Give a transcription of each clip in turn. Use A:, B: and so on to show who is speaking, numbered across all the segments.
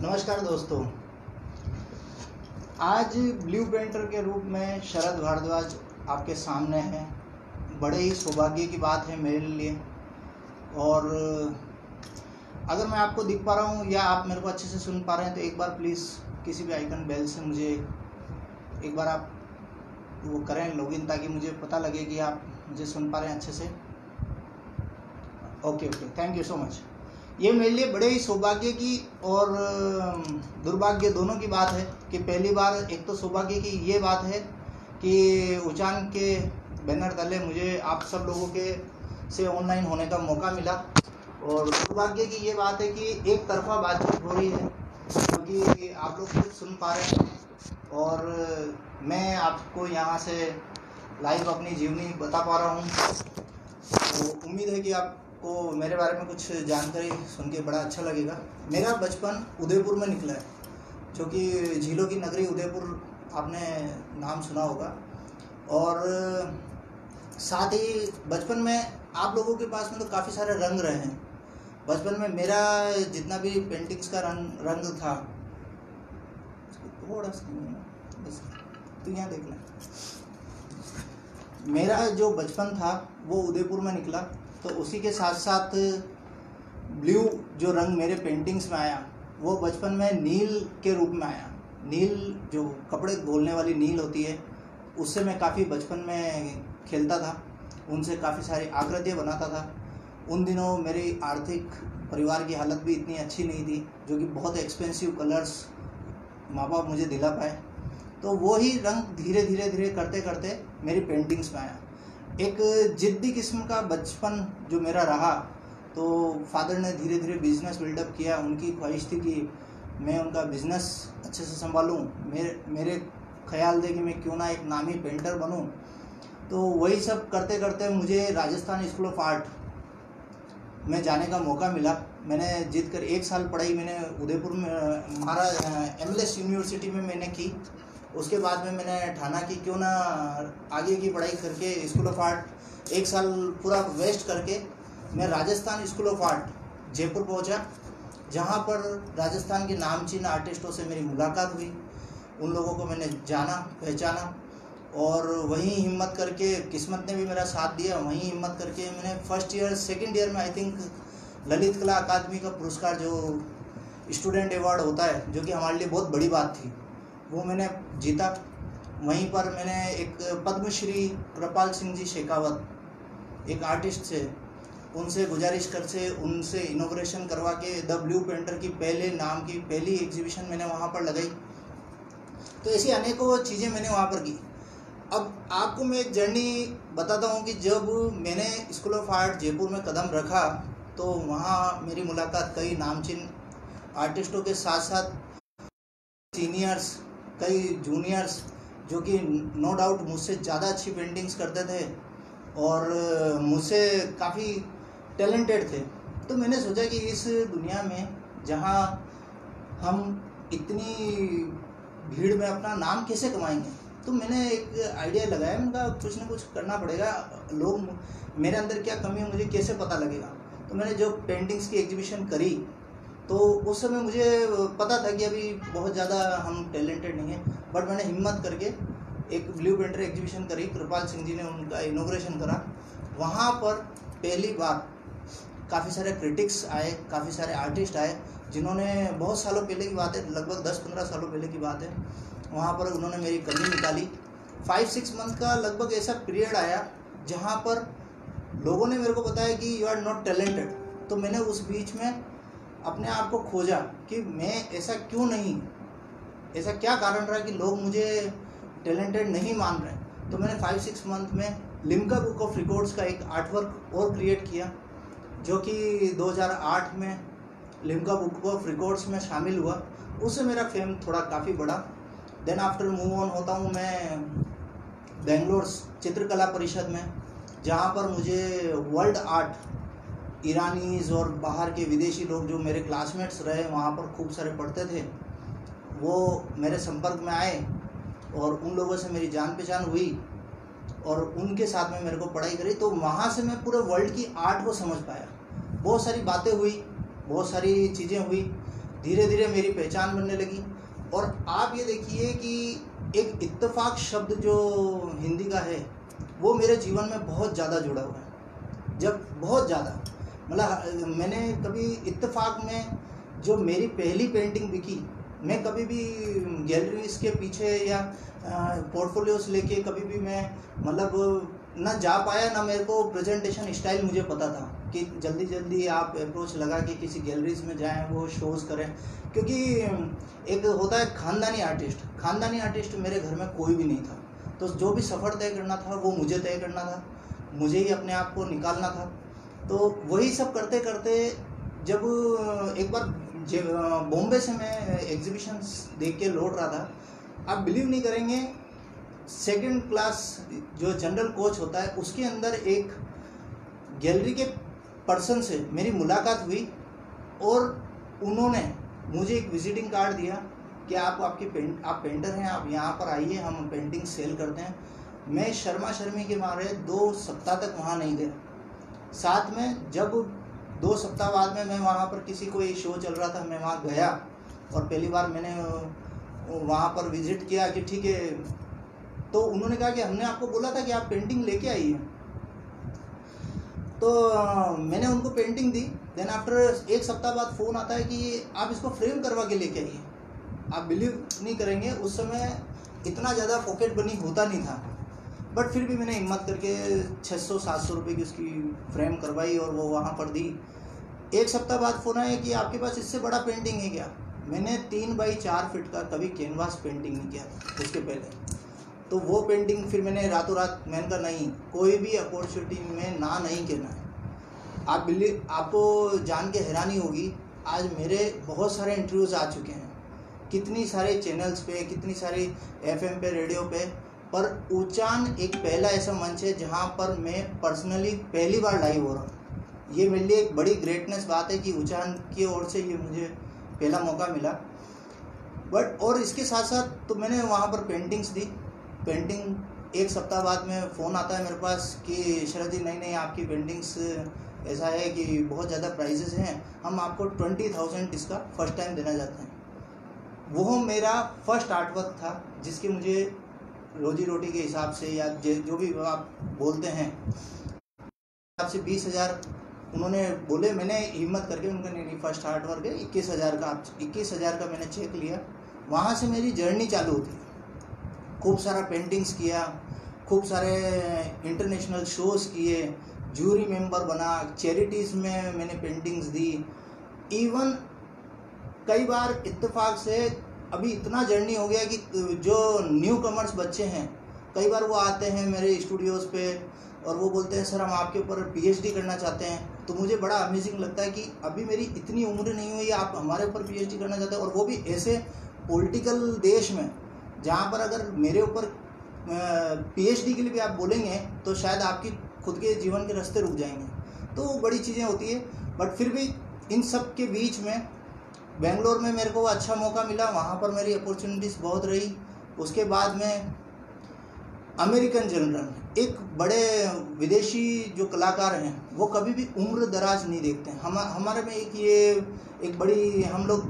A: नमस्कार दोस्तों। आज ब्लू पेंटर के रूप में शरद भारद्वाज आपके सामने हैं। बड़े ही सौभाग्य की बात है मेरे लिए। और अगर मैं आपको दिख पा रहा हूँ या आप मेरे को अच्छे से सुन पा रहे हैं तो एक बार प्लीज़ किसी भी आइकन बेल से मुझे एक बार आप वो करें लॉगिन ताकि मुझे पता लगे कि आप मुझे सुन पा रहे हैं अच्छे से। Okay okay thank you so much ये मेरे लिए बड़े ही सौभाग्य की और दुर्भाग्य दोनों की बात है कि पहली बार एक तो सौभाग्य की ये बात है कि उचान के बैनर तले मुझे आप सब लोगों के से ऑनलाइन होने का मौका मिला। और दुर्भाग्य की ये बात है कि एक तरफा बातचीत हो रही है, क्योंकि आप लोग खुद सुन पा रहे हैं। और मैं आपको यहाँ से लाइव अपनी जीवनी बता पा रहा हूँ। तो उम्मीद है कि आप को मेरे बारे में कुछ जानकारी सुन के बड़ा अच्छा लगेगा। मेरा बचपन उदयपुर में निकला है, जो कि झीलों की नगरी उदयपुर आपने नाम सुना होगा। और साथ ही बचपन में आप लोगों के पास में तो काफ़ी सारे रंग रहे हैं। बचपन में मेरा जितना भी पेंटिंग्स का रंग रंग था, थोड़ा यहाँ देख लें। मेरा जो बचपन था, वो उदयपुर में निकला। तो उसी के साथ साथ ब्लू जो रंग मेरे पेंटिंग्स में आया, वो बचपन में नील के रूप में आया। नील जो कपड़े घोलने वाली नील होती है, उससे मैं काफ़ी बचपन में खेलता था। उनसे काफ़ी सारी आकृतियाँ बनाता था। उन दिनों मेरी आर्थिक परिवार की हालत भी इतनी अच्छी नहीं थी, जो कि बहुत एक्सपेंसिव कलर्स माँ बाप मुझे दिला पाए। तो वो ही रंग धीरे धीरे धीरे करते करते मेरी पेंटिंग्स में आया। एक जिद्दी किस्म का बचपन जो मेरा रहा तो फादर ने धीरे धीरे बिज़नेस बिल्डअप किया, उनकी ख्वाहिश थी कि मैं उनका बिज़नेस अच्छे से संभालूँ। मेरे मेरे ख्याल थे कि मैं क्यों ना एक नामी पेंटर बनूँ। तो वही सब करते करते मुझे राजस्थान स्कूल ऑफ़ आर्ट में जाने का मौका मिला। मैंने जीत कर एक साल पढ़ाई मैंने उदयपुर में महाराज एम यूनिवर्सिटी में मैंने की। उसके बाद में मैंने ठाना कि क्यों ना आगे की पढ़ाई करके स्कूल ऑफ़ आर्ट एक साल पूरा वेस्ट करके मैं Rajasthan school of art Jaipur पहुँचा, जहाँ पर राजस्थान के नामचीन आर्टिस्टों से मेरी मुलाकात हुई। उन लोगों को मैंने जाना, पहचाना और वहीं हिम्मत करके किस्मत ने भी मेरा साथ दिया। वहीं हिम्मत करके मैंने फ़र्स्ट ईयर सेकेंड ईयर में आई थिंक ललित कला अकादमी का पुरस्कार जो स्टूडेंट अवार्ड होता है, जो कि हमारे लिए बहुत बड़ी बात थी। वो मैंने जीता। वहीं पर मैंने एक पद्मश्री कृपाल सिंह जी शेखावत, एक आर्टिस्ट से, उनसे गुजारिश कर से, उनसे इनोग्रेशन करवा के द ब्लू पेंटर की पहले नाम की पहली एग्जीबिशन मैंने वहाँ पर लगाई। तो ऐसी अनेकों चीज़ें मैंने वहाँ पर की। अब आपको मैं एक जर्नी बताता हूँ कि जब मैंने स्कूल ऑफ़ आर्ट जयपुर में कदम रखा तो वहाँ मेरी मुलाकात कई नामचीन आर्टिस्टों के साथ साथ सीनियर्स कई जूनियर्स जो कि नो डाउट मुझसे ज़्यादा अच्छी पेंटिंग्स करते थे और मुझसे काफ़ी टैलेंटेड थे। तो मैंने सोचा कि इस दुनिया में जहाँ हम इतनी भीड़ में अपना नाम कैसे कमाएँगे? तो मैंने एक आइडिया लगाया, मैंने कहा कुछ ना कुछ करना पड़ेगा। लोग मेरे अंदर क्या कमी है, मुझे कैसे पता लगेगा? तो मैंने जो पेंटिंग्स की एग्जीबिशन करी तो उस समय मुझे पता था कि अभी बहुत ज़्यादा हम टैलेंटेड नहीं हैं बट मैंने हिम्मत करके एक ब्लू पेंटर एग्जीबिशन करी, कृपाल सिंह जी ने उनका इनोग्रेशन करा। वहाँ पर पहली बार काफ़ी सारे क्रिटिक्स आए, काफ़ी सारे आर्टिस्ट आए, जिन्होंने बहुत सालों पहले की बात है, लगभग दस पंद्रह सालों पहले की बात है। वहाँ पर उन्होंने मेरी कमी निकाली। फाइव सिक्स मंथ का लगभग ऐसा पीरियड आया, जहाँ पर लोगों ने मेरे को बताया कि यू आर नॉट टैलेंटेड तो मैंने उस बीच में अपने आप को खोजा कि मैं ऐसा क्यों नहीं? ऐसा क्या कारण रहा कि लोग मुझे टैलेंटेड नहीं मान रहे तो मैंने फाइव सिक्स मंथ में लिमका बुक ऑफ़ रिकॉर्ड्स का एक आर्ट वर्क और क्रिएट किया, जो कि 2008 में लिमका बुक ऑफ़ रिकॉर्ड्स में शामिल हुआ। उससे मेरा फेम थोड़ा काफ़ी बढ़ा। देन आफ्टर मूव ऑन होता हूँ मैं बेंगलोर चित्रकला परिषद में, जहाँ पर मुझे वर्ल्ड आर्ट ईरानीज़ और बाहर के विदेशी लोग जो मेरे क्लासमेट्स रहे, वहाँ पर खूब सारे पढ़ते थे। वो मेरे संपर्क में आए और उन लोगों से मेरी जान पहचान हुई और उनके साथ में मेरे को पढ़ाई करी तो वहाँ से मैं पूरे वर्ल्ड की आर्ट को समझ पाया। बहुत सारी बातें हुई, बहुत सारी चीज़ें हुई धीरे धीरे मेरी पहचान बनने लगी और आप ये देखिए कि एक इत्तेफाक शब्द जो हिंदी का है, वो मेरे जीवन में बहुत ज़्यादा जुड़ा हुआ है। जब बहुत ज़्यादा मतलब मैंने कभी इत्तेफाक में जो मेरी पहली पेंटिंग बिकी, मैं कभी भी गैलरीज के पीछे या पोर्टफोलियोस लेके कभी भी मैं मतलब ना जा पाया, ना मेरे को प्रेजेंटेशन स्टाइल मुझे पता था कि जल्दी जल्दी आप अप्रोच लगा के कि किसी गैलरीज में जाएँ, वो शोज़ करें। क्योंकि, एक होता है खानदानी आर्टिस्ट खानदानी आर्टिस्ट मेरे घर में कोई भी नहीं था। तो जो भी सफ़र तय करना था, वो मुझे तय करना था, मुझे ही अपने आप को निकालना था। तो वही सब करते करते जब एक बार बॉम्बे से मैं एग्जीबिशन देख के लौट रहा था, आप बिलीव नहीं करेंगे सेकंड क्लास जो जनरल कोच होता है, उसके अंदर एक गैलरी के पर्सन से मेरी मुलाकात हुई और उन्होंने मुझे एक विजिटिंग कार्ड दिया कि आप, आपके पेंट आप पेंटर हैं, आप यहाँ पर आइए, हम पेंटिंग सेल करते हैं। मैं शर्मा शर्मी के मारे दो सप्ताह तक वहाँ नहीं गया। साथ में जब दो सप्ताह बाद में मैं वहाँ पर किसी को ये शो चल रहा था, मैं वहाँ गया और पहली बार मैंने वहाँ पर विज़िट किया कि ठीक है। तो उन्होंने कहा कि हमने आपको बोला था कि आप पेंटिंग लेके आइए। तो मैंने उनको पेंटिंग दी। देन आफ्टर एक सप्ताह बाद फ़ोन आता है कि आप इसको फ्रेम करवा के लेके आइए। आप बिलीव नहीं करेंगे, उस समय इतना ज़्यादा पॉकेट बनी होता नहीं था। बट फिर भी मैंने हिम्मत करके छः सौ, सात सौ रुपये की उसकी फ्रेम करवाई और वो वहाँ पर दी। एक सप्ताह बाद फ़ोन आया कि आपके पास इससे बड़ा पेंटिंग है क्या? मैंने तीन बाई चार फिट का कभी कैनवास पेंटिंग नहीं किया था उसके पहले। तो वो पेंटिंग फिर मैंने रातों रात मैंने कहा, नहीं, कोई भी अपॉर्चुनिटी में ना, नहीं कहना है। आप बिल्ली, आपको जान के हैरानी होगी, आज मेरे बहुत सारे इंटरव्यूज़ आ चुके हैं। कितनी सारे चैनल्स पे, कितनी सारी एफएम पे रेडियो पे पर ऊंचान एक पहला ऐसा मंच है जहाँ पर मैं पर्सनली पहली बार लाइव हो रहा हूँ। ये मेरे लिए एक बड़ी ग्रेटनेस बात है कि ऊंचान की ओर से ये मुझे पहला मौका मिला। बट और इसके साथ साथ तो मैंने वहाँ पर पेंटिंग्स दी। पेंटिंग एक सप्ताह बाद में फ़ोन आता है मेरे पास कि, शरद जी, नहीं नहीं, आपकी पेंटिंग्स ऐसा है कि बहुत ज़्यादा प्राइजेस हैं। हम आपको ट्वेंटी थाउज़ेंड इसका फ़र्स्ट टाइम देना चाहते हैं। वो मेरा फ़र्स्ट आर्टवर्क था जिसकी मुझे रोजी रोटी के हिसाब से या जो भी आप बोलते हैं, हिसाब से बीस हज़ार उन्होंने बोले, मैंने हिम्मत करके उनका नहीं नहीं फ़र्स्ट आर्ट वर्क है, इक्कीस हज़ार का आप, इक्कीस हज़ार का मैंने चेक लिया। वहाँ से मेरी जर्नी चालू होती। खूब सारा पेंटिंग्स किया, खूब सारे इंटरनेशनल शोज़ किए जूरी मेंबर बना चैरिटीज़ में मैंने पेंटिंग्स दी। इवन कई बार इत्तेफाक से अभी इतना जर्नी हो गया कि जो न्यू कमर्स बच्चे हैं, कई बार वो आते हैं मेरे स्टूडियोज़ पे और वो बोलते हैं, सर, हम आपके ऊपर पीएचडी करना चाहते हैं। तो मुझे बड़ा अमेजिंग लगता है कि अभी मेरी इतनी उम्र नहीं हुई, आप हमारे ऊपर पीएचडी करना चाहते हैं। और वो भी ऐसे पॉलिटिकल देश में, जहाँ पर अगर मेरे ऊपर पीएचडी के लिए भी आप बोलेंगे तो शायद आपकी खुद के जीवन के रास्ते रुक जाएँगे। तो बड़ी चीज़ें होती है बट फिर भी इन सब के बीच में बेंगलोर में मेरे को अच्छा मौका मिला, वहाँ पर मेरी अपॉर्चुनिटीज़ बहुत रही। उसके बाद में अमेरिकन जनरल, एक बड़े विदेशी जो कलाकार हैं, वो कभी भी उम्र दराज नहीं देखते हैं। हम, हमारे में एक ये, एक बड़ी, हम लोग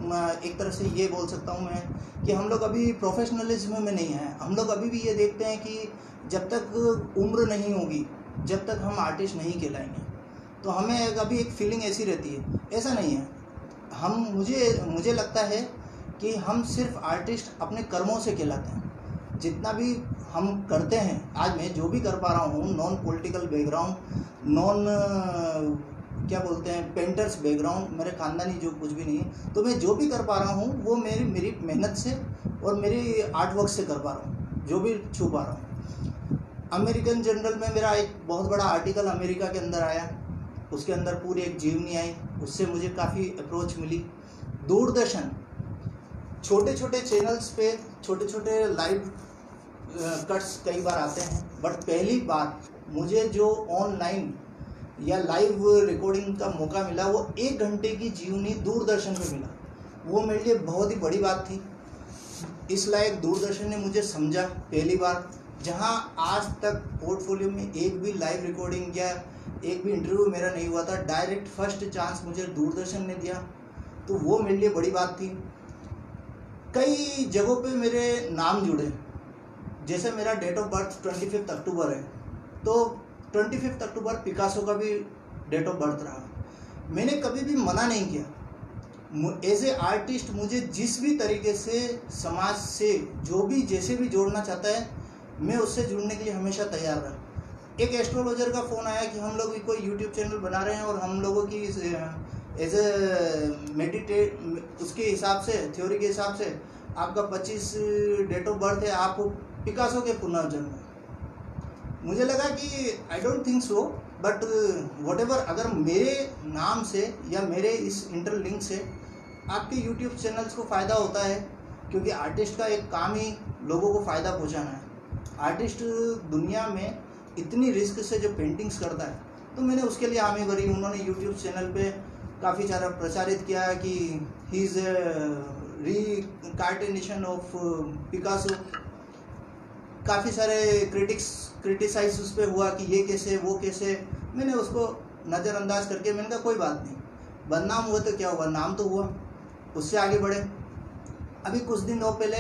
A: एक तरह से ये बोल सकता हूँ मैं कि हम लोग अभी प्रोफेशनलिज्म में नहीं हैं। हम लोग अभी भी ये देखते हैं कि जब तक उम्र नहीं होगी, जब तक हम आर्टिस्ट नहीं कहलाएँगे। तो हमें अभी एक फीलिंग ऐसी रहती है। ऐसा नहीं है। हम, मुझे मुझे लगता है कि हम सिर्फ़ आर्टिस्ट अपने कर्मों से कहलाते हैं। जितना भी हम करते हैं, आज मैं जो भी कर पा रहा हूँ नॉन पॉलिटिकल बैकग्राउंड नॉन क्या बोलते हैं पेंटर्स बैकग्राउंड मेरे खानदानी जो कुछ भी नहीं तो मैं जो भी कर पा रहा हूँ, वो मेरी मेरी मेहनत से और मेरी आर्ट वर्क से कर पा रहा हूँ, जो भी छू पा रहा हूँ। अमेरिकन जर्नल में मेरा एक बहुत बड़ा आर्टिकल अमेरिका के अंदर आया। उसके अंदर पूरी एक जीवनी आई, उससे मुझे काफ़ी अप्रोच मिली। दूरदर्शन छोटे छोटे चैनल्स पे छोटे छोटे लाइव कट्स कई बार आते हैं। बट पहली बार मुझे जो ऑनलाइन या लाइव रिकॉर्डिंग का मौका मिला, वो एक घंटे की जीवनी दूरदर्शन पे मिला। वो मेरे लिए बहुत ही बड़ी बात थी। इस लायक दूरदर्शन ने मुझे समझा पहली बार जहाँ आज तक पोर्टफोलियो में एक भी लाइव रिकॉर्डिंग या एक भी इंटरव्यू मेरा नहीं हुआ था। डायरेक्ट फ़र्स्ट चांस मुझे दूरदर्शन ने दिया। तो वो मेरे लिए बड़ी बात थी। कई जगहों पे मेरे नाम जुड़े। जैसे मेरा date of birth twenty fifth October है। तो ट्वेंटी फिफ्थ अक्टूबर पिकासो का भी डेट ऑफ़ बर्थ रहा। मैंने कभी भी मना नहीं किया। एज ए आर्टिस्ट मुझे जिस भी तरीके से समाज से, जो भी, जैसे भी जोड़ना चाहता है, मैं उससे जुड़ने के लिए हमेशा तैयार रहा। एक एस्ट्रोलॉजर का फ़ोन आया कि हम लोग भी कोई यूट्यूब चैनल बना रहे हैं और हम लोगों की एज ए मेडिटेट उसके हिसाब से थ्योरी के हिसाब से आपका 25 डेट ऑफ़ बर्थ है, आप पिकासो के पुनर्जन्म मुझे लगा कि I don't think so but whatever अगर मेरे नाम से या मेरे इस इंटरलिंक से आपके यूट्यूब चैनल्स को फ़ायदा होता है, क्योंकि आर्टिस्ट का एक काम ही लोगों को फ़ायदा पहुंचाना है। आर्टिस्ट दुनिया में इतनी रिस्क से जो पेंटिंग्स करता है तो मैंने उसके लिए हामी भरी उन्होंने यूट्यूब चैनल पे काफ़ी सारा प्रचारित किया है कि he is reincarnation of Picasso काफ़ी सारे क्रिटिक्स क्रिटिसाइज उस पर हुआ कि ये कैसे, वो कैसे। मैंने उसको नज़रअंदाज करके मैंने कहा, कोई बात नहीं। बदनाम हुआ तो क्या हुआ? नाम तो हुआ। उससे आगे बढ़े। अभी कुछ दिन पहले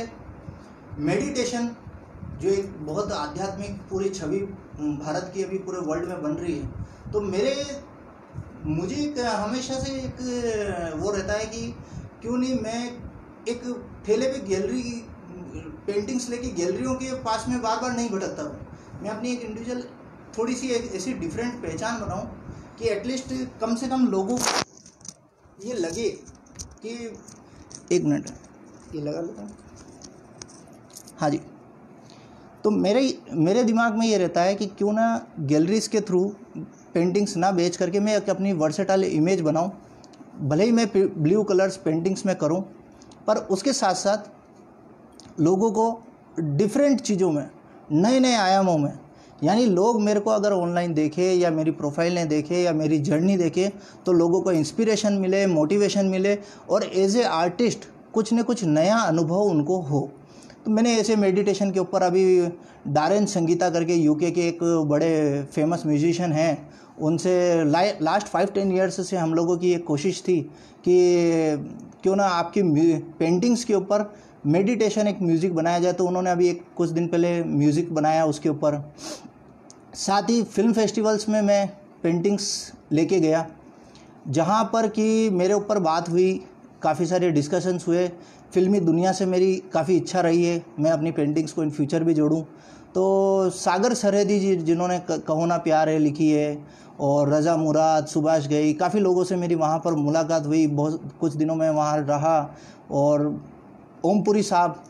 A: मेडिटेशन जो एक बहुत आध्यात्मिक पूरी छवि भारत की अभी पूरे वर्ल्ड में बन रही है। तो मेरे, मुझे एक, हमेशा से एक, वो रहता है कि क्यों नहीं मैं एक ठेले पे गैलरी पेंटिंग्स लेके गैलरियों के पास में बार बार नहीं भटकता हूँ। मैं अपनी एक इंडिविजुअल थोड़ी सी एक ऐसी डिफरेंट पहचान बनाऊँ कि एटलीस्ट कम से कम लोगों को ये लगे कि, एक मिनट, ये लगा लेता हूँ। हाँ जी। तो मेरे मेरे दिमाग में ये रहता है कि क्यों ना गैलरीज के थ्रू पेंटिंग्स ना बेच करके मैं अपनी वर्सेटाइल इमेज बनाऊँ। भले ही मैं ब्लू कलर्स पेंटिंग्स में करूँ, पर उसके साथ साथ लोगों को डिफरेंट चीज़ों में नए नए आयामों में, यानी लोग मेरे को अगर ऑनलाइन देखे या मेरी प्रोफाइलें देखे या मेरी जर्नी देखे तो लोगों को इंस्पिरेशन मिले मोटिवेशन मिले और एज ए आर्टिस्ट कुछ न कुछ नया अनुभव उनको हो। तो मैंने ऐसे मेडिटेशन के ऊपर अभी डारेन संगीता करके यूके के एक बड़े फ़ेमस म्यूजिशियन हैं, उनसे लास्ट फाइव टेन ईयर्स से हम लोगों की एक कोशिश थी कि क्यों ना आपकी पेंटिंग्स के ऊपर मेडिटेशन एक म्यूज़िक बनाया जाए तो उन्होंने अभी एक कुछ दिन पहले म्यूज़िक बनाया उसके ऊपर। साथ ही फ़िल्म फेस्टिवल्स में मैं पेंटिंग्स लेके गया, जहाँ पर कि मेरे ऊपर बात हुई, काफ़ी सारे डिस्कशंस हुए फिल्मी दुनिया से मेरी काफ़ी इच्छा रही है। मैं अपनी पेंटिंग्स को इन फ्यूचर भी जोड़ूँ। तो सागर सरहदी जी, जिन्होंने कहो ना प्यार है, लिखी है, और रज़ा मुराद, सुभाष गई, काफ़ी लोगों से मेरी वहाँ पर मुलाकात हुई। बहुत, कुछ दिनों में वहाँ रहा और ओमपुरी साहब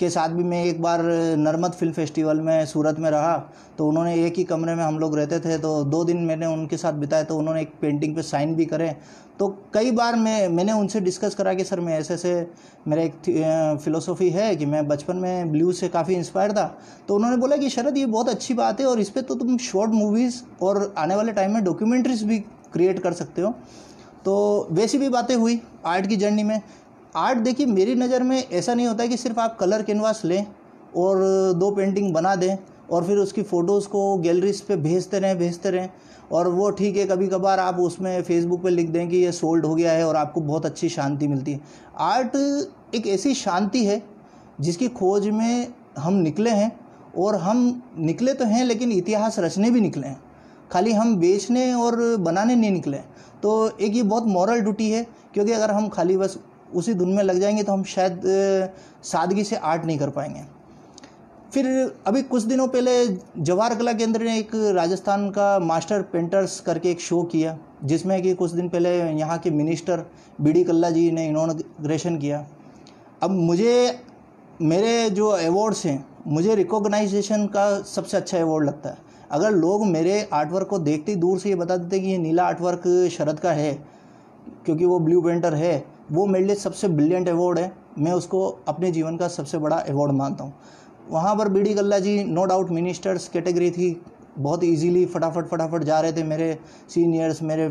A: के साथ भी मैं एक बार नर्मद फ़िल्म फेस्टिवल में सूरत में रहा। तो उन्होंने एक ही कमरे में हम लोग रहते थे। तो दो दिन मैंने उनके साथ बिताए। तो उन्होंने एक पेंटिंग पे साइन भी करे। तो कई बार मैं, मैंने उनसे डिस्कस करा कि, सर, मैं ऐसे ऐसे मेरा एक फ़िलोसॉफ़ी है कि मैं बचपन में ब्लू से काफ़ी इंस्पायर था। तो उन्होंने बोला कि, शरद, ये बहुत अच्छी बात है और इस पर तो तुम शॉर्ट मूवीज़ और आने वाले टाइम में डॉक्यूमेंट्रीज भी क्रिएट कर सकते हो। तो वैसी भी बातें हुई आर्ट की जर्नी में। आर्ट देखिए, मेरी नज़र में ऐसा नहीं होता कि सिर्फ़ आप कलर कैनवास लें और दो पेंटिंग बना दें। और फिर उसकी फ़ोटोज़ को गैलरीज पे भेजते रहें भेजते रहें। और वो ठीक है कभी कभार आप उसमें फेसबुक पे लिख दें कि ये सोल्ड हो गया है और आपको बहुत अच्छी शांति मिलती है। आर्ट एक ऐसी शांति है जिसकी खोज में हम निकले हैं और हम निकले तो हैं, लेकिन इतिहास रचने भी निकले हैं। खाली हम बेचने और बनाने नहीं निकले तो एक ये बहुत मॉरल ड्यूटी है, क्योंकि अगर हम खाली बस उसी धुन में लग जाएँगे तो हम शायद सादगी से आर्ट नहीं कर पाएँगे। फिर अभी कुछ दिनों पहले जवाहर कला केंद्र ने एक राजस्थान का मास्टर पेंटर्स करके एक शो किया, जिसमें कि कुछ दिन पहले यहाँ के minister B D Kalla ji ने इनोग्रेशन किया। अब मुझे, मेरे जो अवार्ड्स हैं, मुझे रिकॉग्नाइजेशन का सबसे अच्छा अवार्ड लगता है। अगर लोग मेरे आर्टवर्क को देखते ही दूर से ये बता देते कि ये नीला आर्टवर्क शरद का है, क्योंकि वो ब्लू पेंटर है, वो मेरे लिए सबसे ब्रिलियंट अवार्ड है। मैं उसको अपने जीवन का सबसे बड़ा अवार्ड मानता हूँ। वहाँ पर B D Galla ji no doubt ministers category थी। बहुत इजीली फटाफट फटाफट जा रहे थे मेरे सीनियर्स मेरे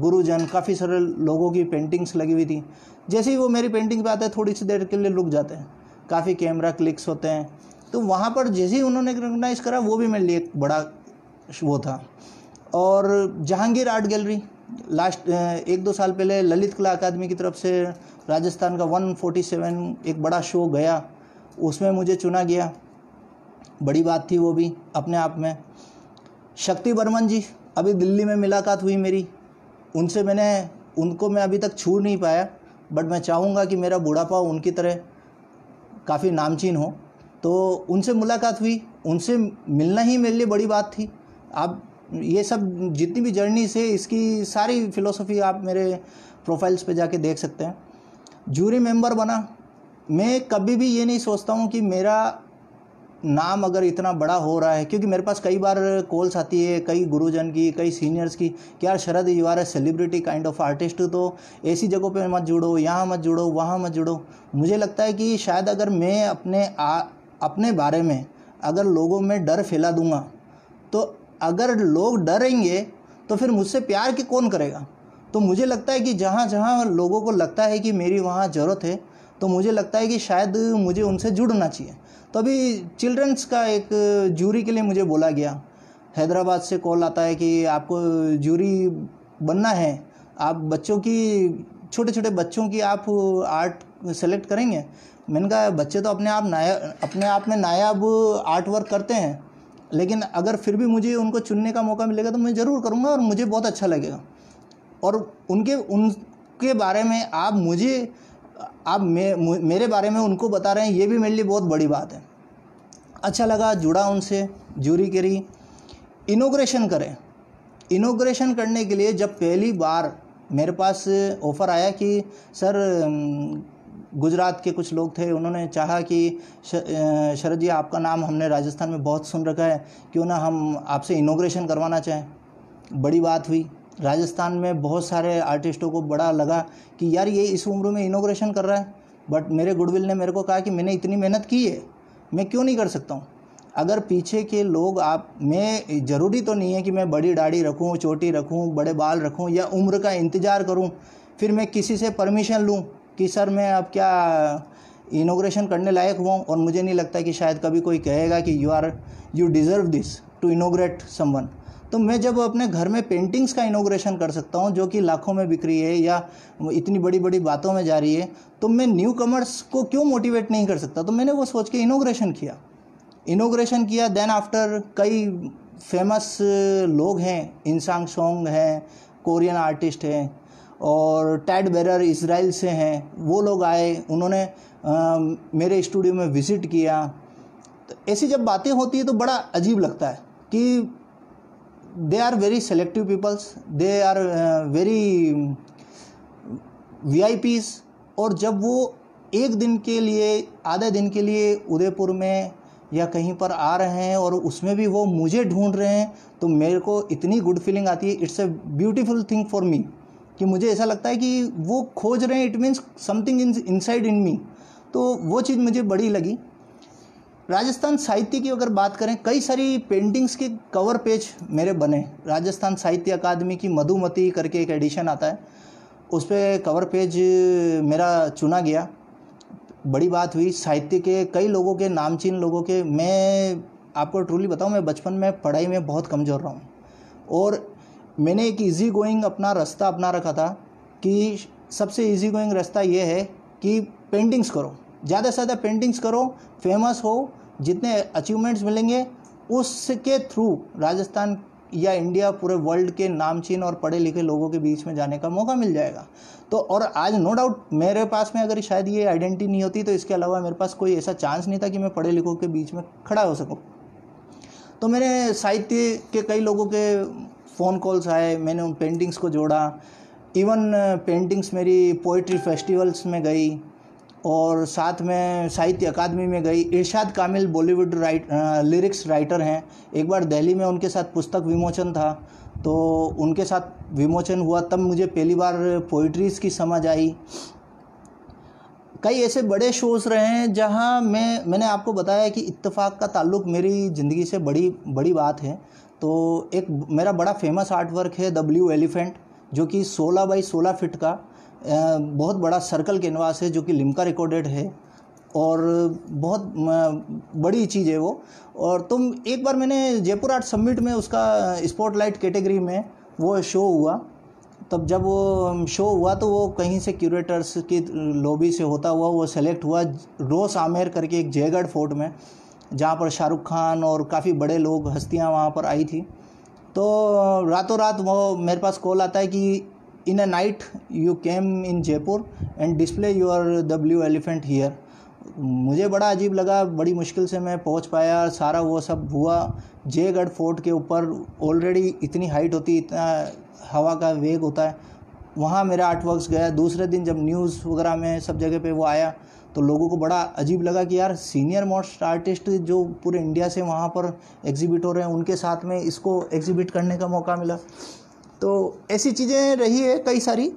A: गुरुजन, काफ़ी सारे लोगों की पेंटिंग्स लगी हुई थी। जैसे ही वो मेरी पेंटिंग पे आते हैं, थोड़ी सी देर के लिए रुक जाते हैं। काफ़ी कैमरा क्लिक्स होते हैं। तो वहाँ पर जैसे ही उन्होंने रिकगनाइज़ करा, वो भी मेरे लिए एक बड़ा वो था। और जहांगीर आर्ट गैलरी लास्ट एक दो साल पहले ललित कला अकादमी की तरफ़ से राजस्थान का 147 एक बड़ा शो गया। उसमें मुझे चुना गया। बड़ी बात थी वो भी, अपने आप में। शक्ति बर्मन जी, अभी दिल्ली में मुलाकात हुई मेरी। उनसे मैंने, उनको मैं अभी तक छू नहीं पाया बट मैं चाहूँगा कि मेरा बुढ़ापा उनकी तरह काफ़ी नामचीन हो। तो उनसे मुलाकात हुई, उनसे मिलना ही मेरे लिए बड़ी बात थी। आप, ये सब, जितनी भी जर्नी से, इसकी सारी फिलोसफी आप मेरे प्रोफाइल्स पे जाके देख सकते हैं। जूरी मेंबर बना मैं कभी भी ये नहीं सोचता हूँ कि मेरा नाम अगर इतना बड़ा हो रहा है क्योंकि मेरे पास कई बार कॉल्स आती है कई गुरुजन की कई सीनियर्स की कि यार Sharad you are a celebrity kind of artist तो ऐसी जगहों पे मत जुड़ो यहाँ मत जुड़ो वहाँ मत जुड़ो। मुझे लगता है कि शायद अगर मैं अपने आ, अपने बारे में अगर लोगों में डर फैला दूँगा तो अगर लोग डरेंगे तो फिर मुझसे प्यार के कौन करेगा? तो मुझे लगता है कि जहाँ जहाँ लोगों को लगता है कि मेरी वहाँ ज़रूरत है तो मुझे लगता है कि शायद मुझे उनसे जुड़ना चाहिए। तो अभी चिल्ड्रंस का एक जूरी के लिए मुझे बोला गया। हैदराबाद से कॉल आता है कि आपको जूरी बनना है। आप बच्चों की छोटे छोटे बच्चों की आप आर्ट सेलेक्ट करेंगे? मैंने कहा, बच्चे तो अपने आप नाया, अपने आप में नायाब आर्ट वर्क करते हैं। लेकिन अगर फिर भी मुझे उनको चुनने का मौका मिलेगा तो मैं ज़रूर करूँगा और मुझे बहुत अच्छा लगेगा। और उनके उनके बारे में आप मुझे आप मे, मेरे बारे में उनको बता रहे हैं ये भी मेरे लिए बहुत बड़ी बात है। अच्छा लगा जुड़ा उनसे जूरी करी। इनोग्रेशन करें। इनोग्रेशन करने के लिए जब पहली बार मेरे पास ऑफ़र आया कि सर गुजरात के कुछ लोग थे उन्होंने चाहा कि शरद जी आपका नाम हमने राजस्थान में बहुत सुन रखा है क्यों ना हम आपसे इनोग्रेशन करवाना चाहें? बड़ी बात हुई। राजस्थान में बहुत सारे आर्टिस्टों को बड़ा लगा कि यार ये इस उम्र में इनोग्रेशन कर रहा है। बट मेरे गुडविल ने मेरे को कहा कि मैंने इतनी मेहनत की है, मैं क्यों नहीं कर सकता हूँ? अगर पीछे के लोग आप, मैं ज़रूरी तो नहीं है कि मैं बड़ी दाढ़ी रखूँ, चोटी रखूँ, बड़े बाल रखूँ या उम्र का इंतज़ार करूँ, फिर मैं किसी से परमिशन लूँ कि सर मैं अब क्या इनोग्रेशन करने लायक हुआ और मुझे नहीं लगता कि शायद कभी कोई कहेगा कि you are you deserve this to inaugurate someone तो मैं जब अपने घर में पेंटिंग्स का इनोग्रेशन कर सकता हूँ जो कि लाखों में बिक रही है या इतनी बड़ी बड़ी बातों में जा रही है तो मैं न्यू कमर्स को क्यों मोटिवेट नहीं कर सकता? तो मैंने वो सोच के इनोग्रेशन किया। इनोग्रेशन किया देन आफ्टर कई फ़ेमस लोग हैं इंसांग सोंग हैं कोरियन आर्टिस्ट हैं और टैड बेरर इसराइल से हैं वो लोग आए उन्होंने आ, मेरे स्टूडियो में विज़िट किया। तो ऐसी जब बातें होती है तो बड़ा अजीब लगता है कि they are very selective peoples. They are uh, very VIPs और जब वो एक दिन के लिए आधे दिन के लिए उदयपुर में या कहीं पर आ रहे हैं और उसमें भी वो मुझे ढूंढ रहे हैं तो मेरे को इतनी गुड फीलिंग आती है। It's a beautiful thing for me कि मुझे ऐसा लगता है कि वो खोज रहे हैं। It means something in inside in me तो वो चीज़ मुझे बड़ी लगी। राजस्थान साहित्य की अगर बात करें, कई सारी पेंटिंग्स के कवर पेज मेरे बने। राजस्थान साहित्य अकादमी की मधुमती करके एक एडिशन आता है। उस पर कवर पेज मेरा चुना गया। बड़ी बात हुई, साहित्य के कई लोगों के, नामचीन लोगों के, मैं आपको ट्रूली बताऊँ, मैं बचपन में, पढ़ाई में बहुत कमज़ोर रहा हूँ। और मैंने एक इजी गोइंग अपना रास्ता अपना रखा था कि सबसे इजी गोइंग रास्ता ये है कि पेंटिंग्स करो। ज़्यादा से ज़्यादा पेंटिंग्स करो फ़ेमस हो जितने अचीवमेंट्स मिलेंगे, उसके थ्रू राजस्थान या इंडिया पूरे वर्ल्ड के नामचीन और पढ़े लिखे लोगों के बीच में जाने का मौका मिल जाएगा। तो और आज नो डाउट मेरे पास में अगर शायद ये आइडेंटिटी नहीं होती तो इसके अलावा मेरे पास कोई ऐसा चांस नहीं था कि मैं पढ़े लिखों के बीच में खड़ा हो सकूँ। तो मैंने साहित्य के कई लोगों के फ़ोन कॉल्स आए, मैंने उन पेंटिंग्स को जोड़ा। इवन पेंटिंग्स मेरी पोइट्री फेस्टिवल्स में गई। और साथ में साहित्य अकादमी में गई। Irshad Kamil Bollywood write lyrics writer हैं। एक बार दिल्ली में उनके साथ पुस्तक विमोचन था तो उनके साथ विमोचन हुआ। तब मुझे पहली बार पोइट्रीज़ की समझ आई। कई ऐसे बड़े शोज़ रहे हैं, जहाँ मैं, मैंने आपको बताया कि इत्तेफाक का ताल्लुक मेरी ज़िंदगी से बड़ी बड़ी बात है। तो एक मेरा बड़ा फ़ेमस आर्ट वर्क है डब्ल्यू एलिफेंट जो कि 16 बाई 16 फिट का। बहुत बड़ा सर्कल कैनवास है जो कि लिमका रिकॉर्डेड है और बहुत बड़ी चीज़ है वो। और तुम एक बार मैंने जयपुर आर्ट समिट में उसका स्पॉटलाइट कैटेगरी में वो शो हुआ, तब जब वो शो हुआ तो वो कहीं से क्यूरेटर्स की लॉबी से होता हुआ वो सेलेक्ट हुआ रोस आमेर करके एक जयगढ़ फोर्ट में, जहाँ पर शाहरुख खान और काफ़ी बड़े लोग, हस्तियाँ वहाँ पर आई थी। तो रातों रात वो मेरे पास कॉल आता है कि a night you came in Jaipur and display your the blue elephant here मुझे बड़ा अजीब लगा, बड़ी मुश्किल से मैं पहुँच पाया, सारा वो सब हुआ। जयगढ़ फोर्ट के ऊपर ऑलरेडी इतनी हाइट होती, इतना हवा का वेग होता है। वहाँ मेरा आर्ट वर्क्स गया। दूसरे दिन जब न्यूज़ वगैरह में सब जगह पे वो आया तो लोगों को बड़ा अजीब लगा कि यार सीनियर मोस्ट आर्टिस्ट जो पूरे इंडिया से वहाँ पर एग्जिबिट हो रहे हैं, उनके साथ में इसको एग्जिबिट करने का मौका मिला। तो ऐसी चीज़ें रही है कई सारी।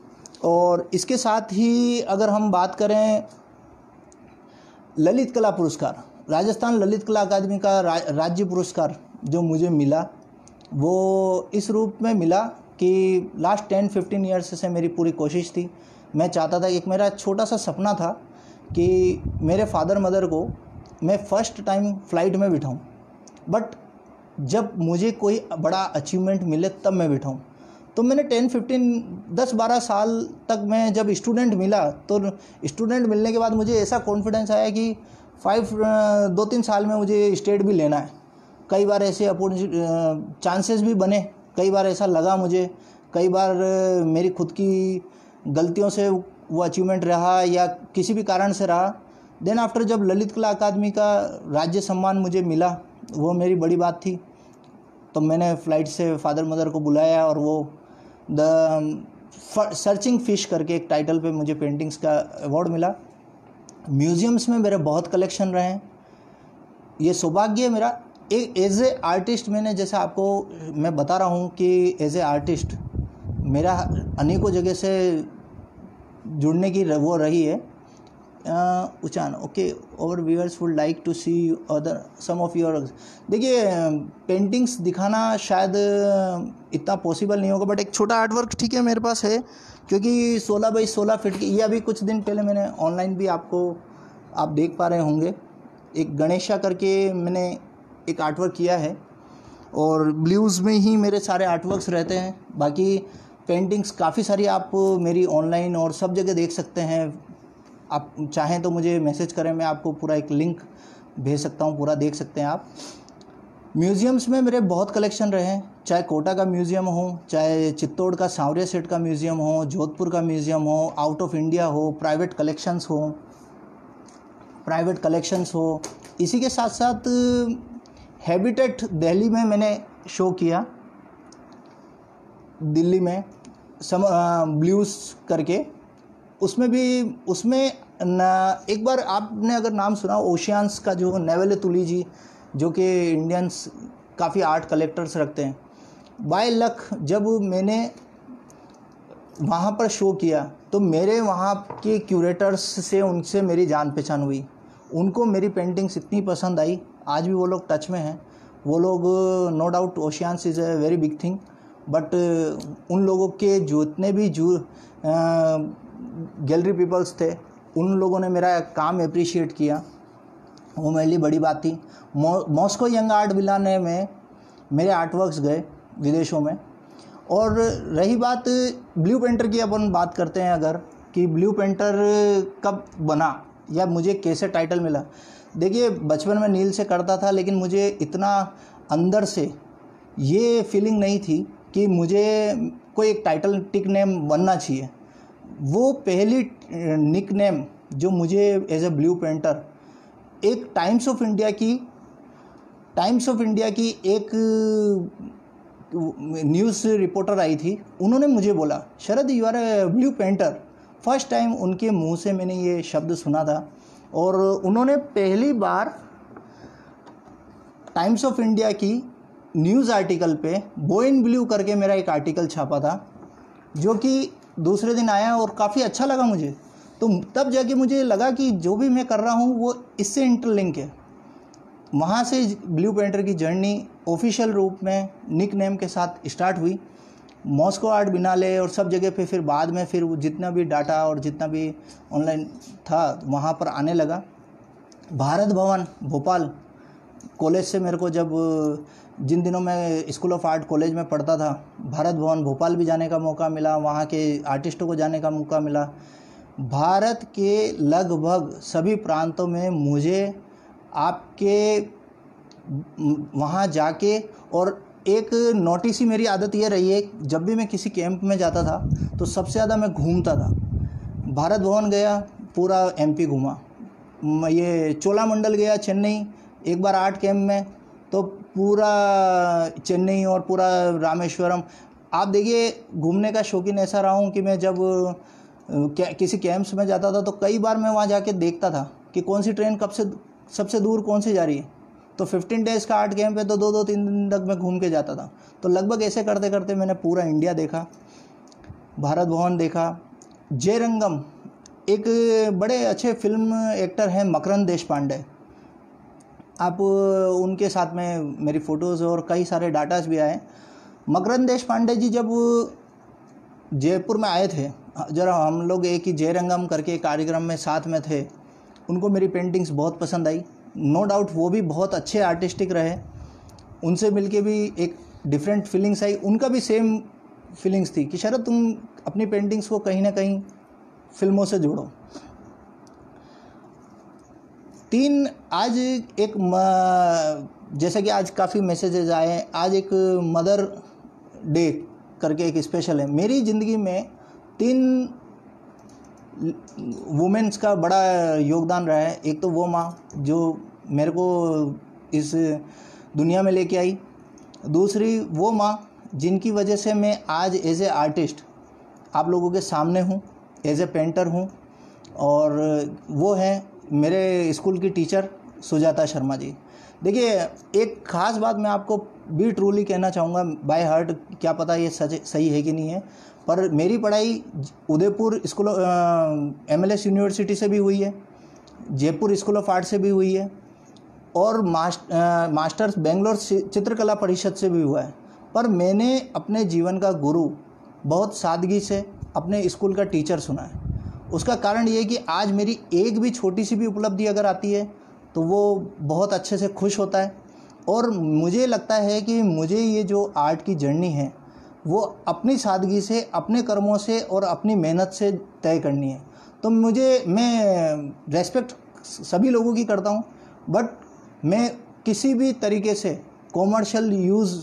A: और इसके साथ ही अगर हम बात करें ललित कला पुरस्कार राजस्थान ललित कला अकादमी का रा, राज्य पुरस्कार जो मुझे मिला वो इस रूप में मिला कि लास्ट टेन फिफ्टीन ईयर्स से मेरी पूरी कोशिश थी। मैं चाहता था एक मेरा छोटा सा सपना था कि मेरे फादर मदर को मैं फ़र्स्ट टाइम फ़्लाइट में बिठाऊं। बट जब मुझे कोई बड़ा अचीवमेंट मिले तब मैं बिठाऊं। तो मैंने टेन, फिफ्टीन, दस, बारह साल तक मैं जब स्टूडेंट मिला तो स्टूडेंट मिलने के बाद मुझे ऐसा कॉन्फिडेंस आया कि फाइव दो, तीन साल में मुझे स्टेट भी लेना है। कई बार ऐसे चांसेस भी बने, कई बार ऐसा लगा मुझे, कई बार मेरी खुद की गलतियों से वो अचीवमेंट रहा या किसी भी कारण से रहा। देन आफ्टर जब ललित कला अकादमी का राज्य सम्मान मुझे मिला, वो मेरी बड़ी बात थी। तो मैंने फ़्लाइट से फादर मदर को बुलाया और वो द सर्चिंग फ़िश करके एक टाइटल पे मुझे पेंटिंग्स का अवार्ड मिला। म्यूज़ियम्स में मेरे बहुत कलेक्शन रहे हैं। ये सौभाग्य है मेरा। एक एज ए आर्टिस्ट मैंने जैसे आपको, मैं बता रहा हूँ कि एज ए आर्टिस्ट मेरा अनेकों जगह से जुड़ने की वो रही है। उचान okay our viewers would like to see other some of your देखिए पेंटिंग्स दिखाना शायद इतना पॉसिबल नहीं होगा बट एक छोटा आर्टवर्क ठीक है मेरे पास है, क्योंकि 16 बाई 16 फीट की, ये अभी कुछ दिन पहले मैंने ऑनलाइन भी आपको, आप देख पा रहे होंगे। एक गणेशा करके मैंने एक आर्टवर्क किया है, और ब्लूज़ में ही मेरे सारे आर्ट वर्क्स रहते हैं। बाकी पेंटिंग्स काफ़ी सारी आप मेरी ऑनलाइन और सब जगह देख सकते हैं। आप चाहें तो मुझे मैसेज करें, मैं आपको पूरा एक लिंक भेज सकता हूँ, पूरा देख सकते हैं आप। म्यूज़ियम्स में मेरे बहुत कलेक्शन रहे हैं, चाहे कोटा का म्यूज़ियम हो, चाहे चित्तौड़ का, सांवरिया सेट का म्यूज़ियम हो, जोधपुर का म्यूज़ियम हो, आउट ऑफ़ इंडिया हो, प्राइवेट कलेक्शंस हो, प्राइवेट कलेक्शंस हो, इसी के साथ साथ हैबिटेट दिल्ली में मैंने शो किया। दिल्ली में, सम ब्लूज़ करके। उसमें भी, उसमें न, एक बार आपने अगर नाम सुना ओशियांस का जो नेवल तुली जी, जो कि इंडियंस काफ़ी आर्ट कलेक्टर्स रखते हैं, बाय लक जब मैंने वहाँ पर शो किया तो मेरे वहाँ के क्यूरेटर्स से, उनसे मेरी जान पहचान हुई। उनको मेरी पेंटिंग्स इतनी पसंद आई, आज भी वो लोग टच में हैं। वो लोग no doubt Osian's is a very big thing but उन लोगों के जितने भी जू गैलरी पीपल्स थे, उन लोगों ने मेरा काम अप्रिशिएट किया। वो मेरे लिए बड़ी बात थी। मॉस्को यंग आर्ट बिलाने में मेरे आर्ट वर्क्स गए विदेशों में। और रही बात ब्लू पेंटर की अपन बात करते हैं अगर कि ब्लू पेंटर कब बना या मुझे कैसे टाइटल मिला। देखिए, बचपन में नील से करता था, लेकिन मुझे इतना अंदर से ये फीलिंग नहीं थी कि मुझे कोई एक टाइटल टिक नेम बनना चाहिए। वो पहली निक नेम जो मुझे एज ए ब्लू पेंटर एक टाइम्स ऑफ़ इंडिया की टाइम्स ऑफ़ इंडिया की एक न्यूज़ रिपोर्टर आई थी। उन्होंने मुझे बोला, Sharad you are a blue painter first time उनके मुँह से मैंने ये शब्द सुना था। और उन्होंने पहली बार टाइम्स ऑफ़ इंडिया की न्यूज़ आर्टिकल पे बोइन ब्लू करके मेरा एक आर्टिकल छापा था, जो कि दूसरे दिन आया और काफ़ी अच्छा लगा मुझे। तो तब जाके मुझे लगा कि जो भी मैं कर रहा हूँ, वो इससे इंटरलिंक है। वहाँ से ब्लू पेंटर की जर्नी ऑफिशियल रूप में निक नेम के साथ स्टार्ट हुई। मॉस्को आर्ट बिनाले और सब जगह पे फिर बाद में फिर जितना भी डाटा और जितना भी ऑनलाइन था, वहाँ पर आने लगा। भारत भवन, भोपाल कॉलेज से मेरे को जब, जिन दिनों मैं स्कूल ऑफ़ आर्ट कॉलेज में पढ़ता था, भारत भवन, भोपाल भी जाने का मौका मिला, वहाँ के आर्टिस्टों को जाने का मौका मिला। भारत के लगभग सभी प्रांतों में मुझे आपके, वहाँ जाके और एक नोटिस ही मेरी आदत ये रही है, जब भी मैं किसी कैंप में जाता था तो सबसे ज़्यादा मैं घूमता था। भारत भवन गया, पूरा एमपी घूमा। ये चोला मंडल गया, चेन्नई एक बार आर्ट कैंप में तो पूरा चेन्नई और पूरा रामेश्वरम। आप देखिए, घूमने का शौकीन ऐसा रहा हूँ कि मैं जब किसी कैंप्स में जाता था तो कई बार मैं वहाँ जाके देखता था कि कौन सी ट्रेन कब से, सबसे दूर कौन सी जा रही है। तो 15 डेज़ का आर्ट कैंप है तो दो दो तीन दिन तक मैं घूम के जाता था। तो लगभग ऐसे करते करते मैंने पूरा इंडिया देखा, भारत भवन देखा। जयरंगम, एक बड़े अच्छे फ़िल्म एक्टर हैं मकरंद देश पांडे आप उनके साथ में मेरी फ़ोटोज़ और कई सारे डाटाज भी आए। मकरंद देश पांडे जी जब जयपुर में आए थे, जरा हम लोग एक ही जयरंगम करके कार्यक्रम में साथ में थे, उनको मेरी पेंटिंग्स बहुत पसंद आई। नो डाउट वो भी बहुत अच्छे आर्टिस्टिक रहे। उनसे मिलके भी एक डिफरेंट फीलिंग्स आई। उनका भी सेम फीलिंग्स थी कि शरद तुम अपनी पेंटिंग्स को कहीं ना कहीं फ़िल्मों से जोड़ो। तीन, आज एक जैसे कि आज काफ़ी मैसेजेज आए आज एक मदर डे करके एक स्पेशल है। मेरी ज़िंदगी में तीन वुमेन्स का बड़ा योगदान रहा है। एक तो वो माँ जो मेरे को इस दुनिया में लेके आई। दूसरी वो माँ जिनकी वजह से मैं आज एज ए आर्टिस्ट आप लोगों के सामने हूँ एज ए पेंटर हूँ और वो हैं मेरे स्कूल की टीचर सुजाता शर्मा जी। देखिए, एक ख़ास बात मैं आपको बी ट्रूली कहना चाहूँगा बाय हार्ट क्या पता ये सच, सही है कि नहीं है, पर मेरी पढ़ाई Udaipur school M L S university से भी हुई है, जयपुर स्कूल ऑफ़ आर्ट से भी हुई है, और मास्ट मास्टर्स बेंगलोर चित्रकला परिषद से भी हुआ है। पर मैंने अपने जीवन का गुरु बहुत सादगी से अपने स्कूल का टीचर सुना है। उसका कारण ये है कि आज मेरी एक भी छोटी सी भी उपलब्धि अगर आती है तो वो बहुत अच्छे से खुश होता है। और मुझे लगता है कि मुझे ये जो आर्ट की जर्नी है, वो अपनी सादगी से, अपने कर्मों से और अपनी मेहनत से तय करनी है। तो मुझे, मैं रेस्पेक्ट सभी लोगों की करता हूँ, बट मैं किसी भी तरीके से कॉमर्शियल यूज़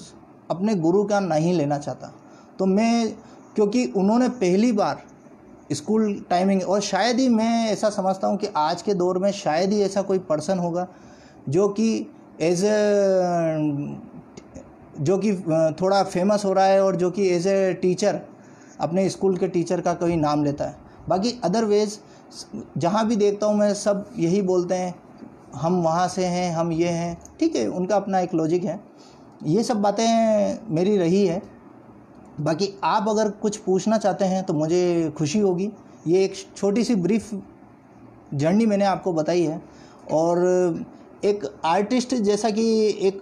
A: अपने गुरु का नहीं लेना चाहता। तो मैं, क्योंकि उन्होंने पहली बार स्कूल टाइमिंग और शायद ही मैं ऐसा समझता हूँ कि आज के दौर में शायद ही ऐसा कोई पर्सन होगा जो कि एज ए जो कि थोड़ा फ़ेमस हो रहा है और जो कि एज ए टीचर अपने स्कूल के टीचर का कोई नाम लेता है। बाकी अदरवाइज़ जहाँ भी देखता हूँ मैं, सब यही बोलते हैं, हम वहाँ से हैं, हम ये हैं। ठीक है, उनका अपना एक लॉजिक है। ये सब बातें मेरी रही है। बाकी आप अगर कुछ पूछना चाहते हैं तो मुझे खुशी होगी। ये एक छोटी सी ब्रीफ जर्नी मैंने आपको बताई है। और एक आर्टिस्ट जैसा कि एक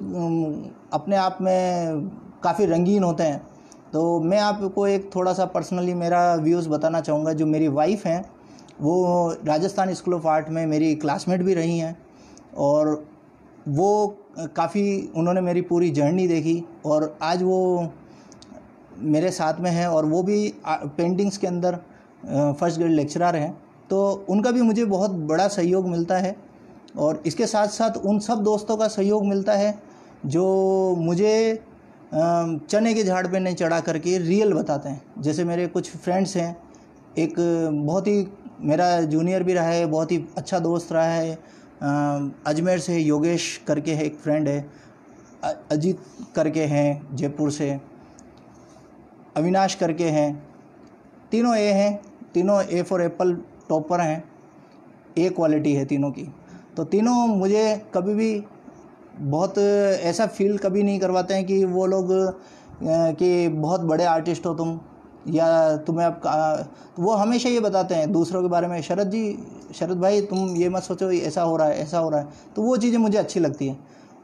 A: अपने आप में काफ़ी रंगीन होते हैं। तो मैं आपको एक थोड़ा सा पर्सनली मेरा व्यूज़ बताना चाहूँगा। जो मेरी वाइफ हैं, वो राजस्थान स्कूल ऑफ़ आर्ट में मेरी क्लासमेट भी रही हैं। और वो काफ़ी, उन्होंने मेरी पूरी जर्नी देखी। और आज वो मेरे साथ में है और वो भी पेंटिंग्स के अंदर फ़र्स्ट ग्रेड लेक्चरर हैं तो उनका भी मुझे बहुत बड़ा सहयोग मिलता है और इसके साथ साथ उन सब दोस्तों का सहयोग मिलता है जो मुझे चने के झाड़ पे नहीं चढ़ा करके रियल बताते हैं। जैसे मेरे कुछ फ्रेंड्स हैं, एक बहुत ही मेरा जूनियर भी रहा है, बहुत ही अच्छा दोस्त रहा है अजमेर से योगेश करके है एक फ्रेंड है अजीत करके हैं, जयपुर से। अविनाश करके हैं। तीनों ए हैं, तीनों ए फॉर एप्पल टॉपर हैं। ए क्वालिटी है तीनों की। तो तीनों मुझे कभी भी बहुत ऐसा फील कभी नहीं करवाते हैं कि वो लोग कि बहुत बड़े आर्टिस्ट हो तुम, या तुम्हें तो वो हमेशा ये बताते हैं, दूसरों के बारे में, शरद जी, शरद भाई, तुम ये मत सोचो ऐसा हो रहा है, ऐसा हो रहा है। तो वो चीज़ें मुझे अच्छी लगती हैं।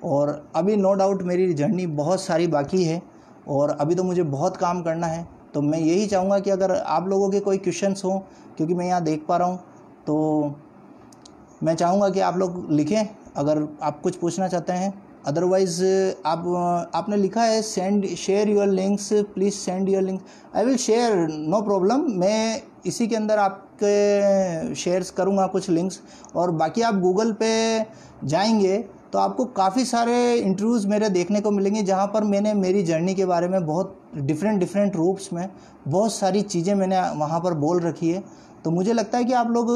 A: और अभी नो डाउट मेरी जर्नी बहुत सारी बाकी है। और अभी तो मुझे बहुत काम करना है तो मैं यही चाहूँगा कि अगर आप लोगों के कोई क्वेश्चंस हों, क्योंकि मैं यहाँ देख पा रहा हूँ तो मैं चाहूँगा कि आप लोग लिखें, अगर आप कुछ पूछना चाहते हैं। अदरवाइज़ आप, आपने लिखा है send share your links please send your link I will share no problem मैं इसी के अंदर आपके शेयर्स करूँगा कुछ लिंक्स और बाकी आप गूगल पे जाएँगे तो आपको काफ़ी सारे इंटरव्यूज़ मेरे देखने को मिलेंगे, जहाँ पर मैंने मेरी जर्नी के बारे में बहुत डिफरेंट डिफरेंट रूप्स में बहुत सारी चीज़ें मैंने वहाँ पर बोल रखी है। तो मुझे लगता है कि आप लोग,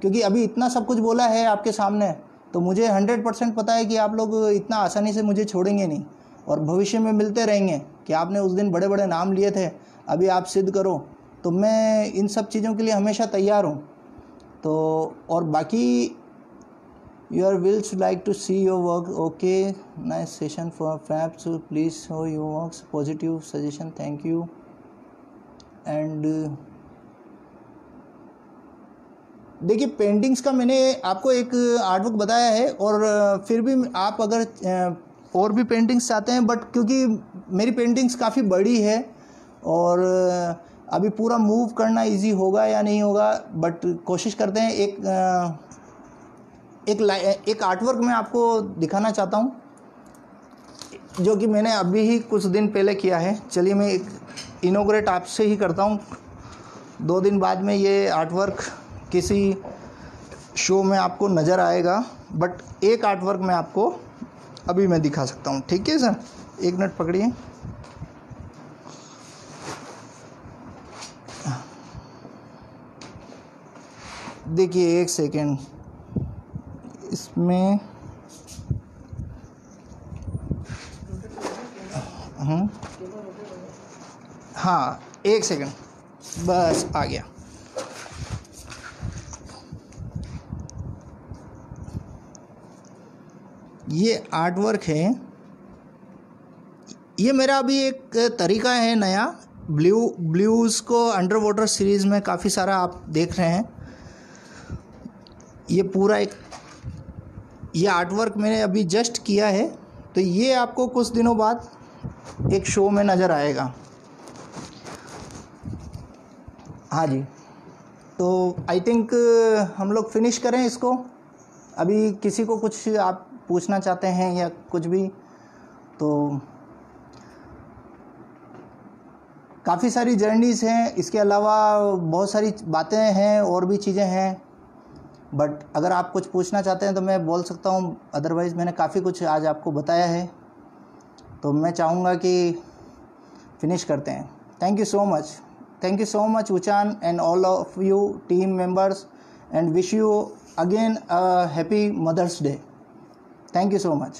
A: क्योंकि अभी इतना सब कुछ बोला है आपके सामने तो मुझे हंड्रेड परसेंट पता है कि आप लोग इतना आसानी से मुझे छोड़ेंगे नहीं। और भविष्य में मिलते रहेंगे, कि आपने उस दिन बड़े बड़े नाम लिए थे, अभी आप सिद्ध करो। तो मैं इन सब चीज़ों के लिए हमेशा तैयार हूँ। तो और बाकी your wills like to see your work okay nice session for fap so please हो your work positive suggestion thank you and देखिए पेंटिंग्स का मैंने आपको एक आर्टवर्क बताया है और, फिर भी आप अगर और भी पेंटिंग्स चाहते हैं बट क्योंकि मेरी पेंटिंग्स काफ़ी बड़ी है और, अभी पूरा मूव करना इजी होगा या नहीं होगा बट कोशिश करते हैं एक एक एक आर्टवर्क मैं आपको दिखाना चाहता हूँ, जो कि मैंने अभी ही कुछ दिन पहले किया है। चलिए मैं एक इनोग्रेट आपसे ही करता हूँ। दो दिन बाद में ये आर्टवर्क किसी शो में आपको नज़र आएगा बट एक आर्टवर्क मैं आपको अभी मैं दिखा सकता हूँ। ठीक है सर एक मिनट पकड़िए। देखिए, एक सेकेंड इसमें हम्म। हाँ एक सेकेंड, बस आ गया। ये आर्ट वर्क है। ये मेरा अभी एक तरीका है नया। ब्लू, ब्लूज़ को अंडर वाटर सीरीज़ में काफ़ी सारा आप देख रहे हैं। ये पूरा एक ये आर्ट वर्क मैंने अभी जस्ट किया है तो ये आपको कुछ दिनों बाद एक शो में नज़र आएगा। हाँ जी तो आई थिंक हम लोग फिनिश करें इसको। अभी किसी को कुछ आप पूछना चाहते हैं या कुछ भी तो काफ़ी सारी जर्नीज़ हैं। इसके अलावा बहुत सारी बातें हैं, और भी चीज़ें हैं। बट अगर आप कुछ पूछना चाहते हैं तो मैं बोल सकता हूँ अदरवाइज़ मैंने काफ़ी कुछ आज आपको बताया है। तो मैं चाहूँगा कि फिनिश करते हैं। Thank you so much thank you so much उचान and all of you team members and wish you again happy mother's day thank you so much.